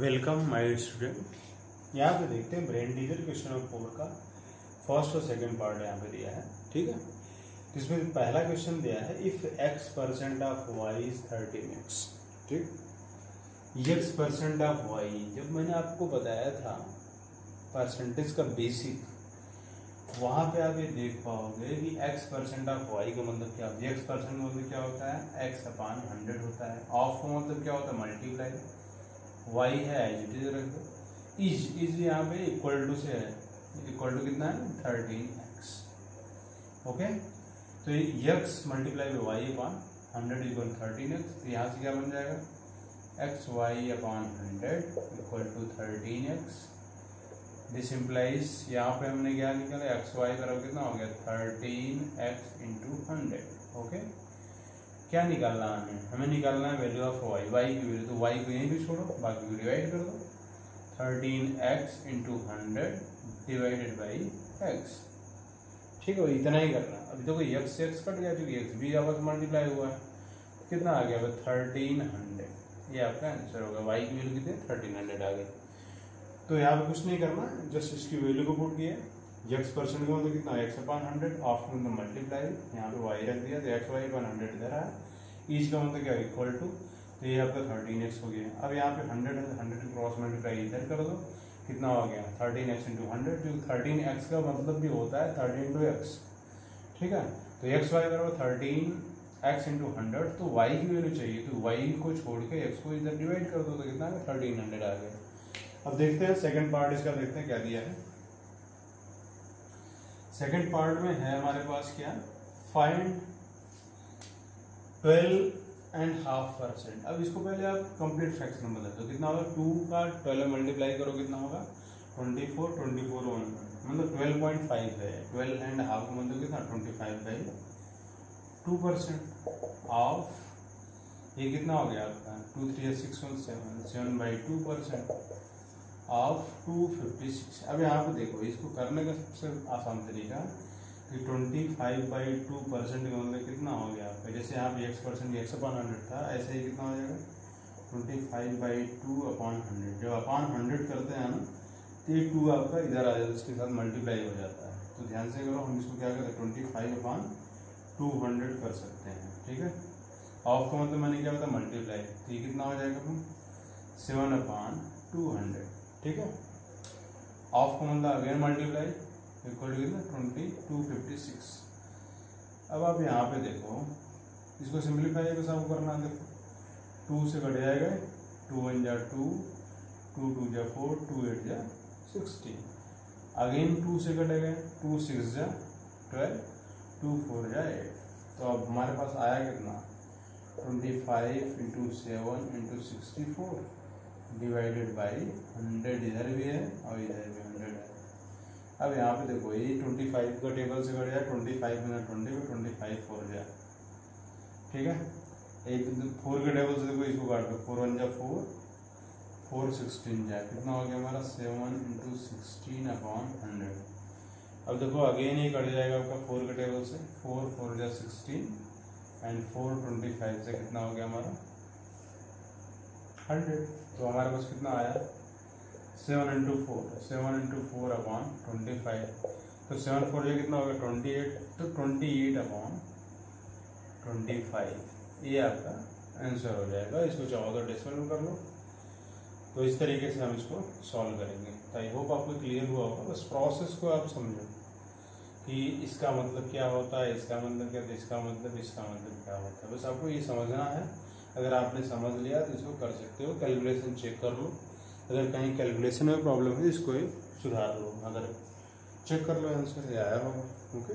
Welcome my student यहाँ पे देखते हैं brain teaser question number four का फ़र्स्ट और सेकंड पार्ट यहाँ पे दिया है, ठीक है? इसमें पहला क्वेश्चन दिया है if X percent of Y is thirteen X ठीक? एक्स परसेंट ऑफ़ वाई जब मैंने आपको बताया था परसेंटेज का बेसिक वहाँ पे आप ये देख पाओगे कि x परसेंट ऑफ़ y का मतलब क्या होता है? X परसेंट मतलब क्या होता है? X अपान हंड्रेड होता है। ऑफ़ का मतलब क्या होता है? मल्टीप्लाई y है एज इट इज़ रख। दो इज़ इज़ यहाँ पे इक्वल टू से है। इक्वल टू कितना है? थर्टीन एक्स ओके तो X multiply by Y upon hundred equal thirteen X तो यहाँ से क्या बन जाएगा? X Y upon hundred equal to thirteen X this implies यहाँ पे हमने क्या निकाला? एक्स वाई तरफ़ कितना हो गया? Thirteen X into hundred okay क्या निकालना हमें? हमें निकालना है वैल्यू ऑफ़ वाई वाई की वैल्यू तो वाई को यहीं भी छोड़ो, बाकी को डिवाइड कर दो। Thirteen X into hundred divided by X ठीक है भाई इतना ही करना अभी देखो एक्स से एक्स कट गया, क्योंकि एक्स भी आपस मल्टीप्लाई हुआ है। कितना आ गया थर्टीन हंड्रेड ये आपका आंसर होगा वाई की वैल्यू कितनी थर्टीन हंड्रेड आ गई। तो यहाँ पर कुछ नहीं करना जस्ट इसकी वैल्यू को पुट किया एक्स परसेंट कितना एक्स अपान हंड्रेड मतलब मल्टीप्लाई यहाँ पे वाई रख दिया तो एक्स वाई अपान हंड्रेड इधर है ईच का मतलब क्या? इक्वल टू तो ये आपका थर्टीन एक्स हो गया। अब यहाँ पे हंड्रेड हंड्रेड क्रॉस मल्टीप्लाई इधर कर दो। कितना हो गया? थर्टीन एक्स इंटू हंड्रेड जो थर्टीन एक्स का मतलब भी होता है थर्टीन एक्स ठीक है? तो एक्स वाई बराबर थर्टीन एक्स इंटू हंड्रेड तो वाई की वैल्यू चाहिए तो वाई को छोड़ के एक्स को इधर डिवाइड कर दो तो कितना थर्टीन हंड्रेड आ गया। अब देखते हैं सेकंड पार्ट इसका देखते हैं, क्या दिया है। सेकंड पार्ट में है हमारे पास क्या? Find twelve and half percent अब इसको पहले आप कंप्लीट फ्रैक्शन बदल दो कितना होगा? टू का ट्वेल्व मल्टीप्लाई करो, कितना होगा? Twenty four twenty four one मतलब ट्वेल्व पॉइंट फाइव है। ट्वेल्व एंड हाफ़ का मतलब कितना? Twenty five by two percent of ये कितना हो गया आपका? Two three six one seven seven by two percent of two fifty six अब यहाँ पे देखो, इसको करने का सबसे आसान तरीका, कि twenty five by two percent का मतलब कितना हो गया? आपका जैसे यहाँ पे X percent X upon hundred था, ऐसे ही कितना हो जाएगा? Twenty five by two upon hundred जब अपॉन हंड्रेड करते हैं ना तो ये टू आपका इधर आ जाता है उसके साथ मल्टीप्लाई हो जाता है। तो ध्यान से करो, हम इसको क्या करते हैं twenty five upon two hundred कर सकते हैं, ठीक है? ऑफ़ का मतलब मैंने क्या बताया मल्टीप्लाई तो ये कितना हो जाएगा सेवन अपॉन टू हंड्रेड ठीक है? ऑफ़ का मतलब अगेन मल्टीप्लाई इक्वल टू कितना? ट्वेंटी टू फिफ्टी सिक्स अब आप यहाँ पे देखो, इसको सिंप्लीफाई बस आपको करना, देखो। टू से कट जाएगा टू वन जा टू टू टू जा फोर टू एट जा सिक्सटीन अगेन टू से कटेगा टू सिक्स जा ट्वेल्व टू फोर जा एट तो अब हमारे पास आया कितना? Twenty five into seven into sixty four divided by hundred इधर भी है और इधर भी हंड्रेड है। अब यहाँ पे देखो, ये ट्वेंटी फाइव का टेबल से कट जाए ट्वेंटी फाइव में ट्वेंटी में ट्वेंटी फाइव फोर जाए ठीक है? एक फोर के टेबल से देखो, इसको काट दो फोर वन जा फोर फोर सिक्सटीन जाए कितना हो गया हमारा? Seven into sixteen upon hundred अब देखो अगेन ये कट जाएगा आपका फोर के टेबल से फोर फोर जा sixteen and four twenty five से कितना हो गया हमारा? हंड्रेड तो हमारे पास कितना आया? Seven into four seven into four upon twenty five तो सेवन फोर जो कितना होगा ट्वेंटी एट तो twenty eight upon twenty five ये आपका आंसर हो जाएगा। इसको चाहो तो डेसिमल कर लो। तो इस तरीके से हम इसको सॉल्व करेंगे। तो आई होप आपको क्लियर हुआ होगा। बस प्रोसेस को आप समझो कि इसका मतलब क्या होता है, इसका मतलब क्या इसका मतलब इसका मतलब क्या होता है। बस आपको ये समझना है। अगर आपने समझ लिया तो इसको कर सकते हो। कैलकुलेशन चेक कर लो। अगर कहीं कैलकुलेशन में प्रॉब्लम है, इसको ही सुधार लो। अगर चेक कर लो आंसर आया होगा। ओके